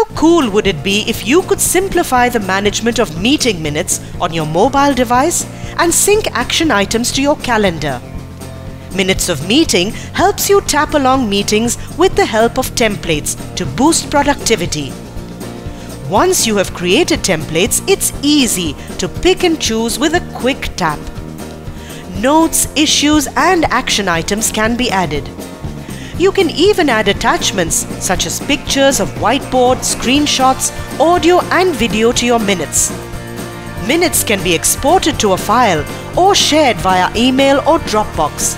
How cool would it be if you could simplify the management of meeting minutes on your mobile device and sync action items to your calendar? Minutes of Meeting helps you tap along meetings with the help of templates to boost productivity. Once you have created templates, it's easy to pick and choose with a quick tap. Notes, issues and action items can be added. You can even add attachments such as pictures of whiteboard, screenshots, audio and video to your minutes. Minutes can be exported to a file or shared via email or Dropbox.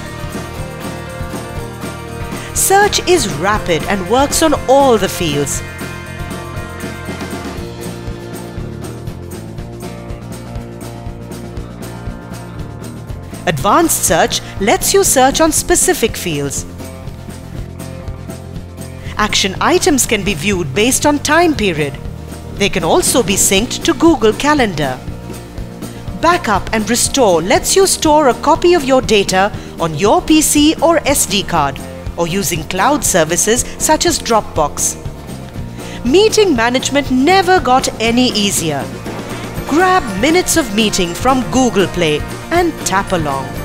Search is rapid and works on all the fields. Advanced Search lets you search on specific fields. Action items can be viewed based on time period. They can also be synced to Google Calendar. Backup and Restore lets you store a copy of your data on your PC or SD card or using cloud services such as Dropbox. Meeting management never got any easier. Grab minutes of meeting from Google Play and tap along.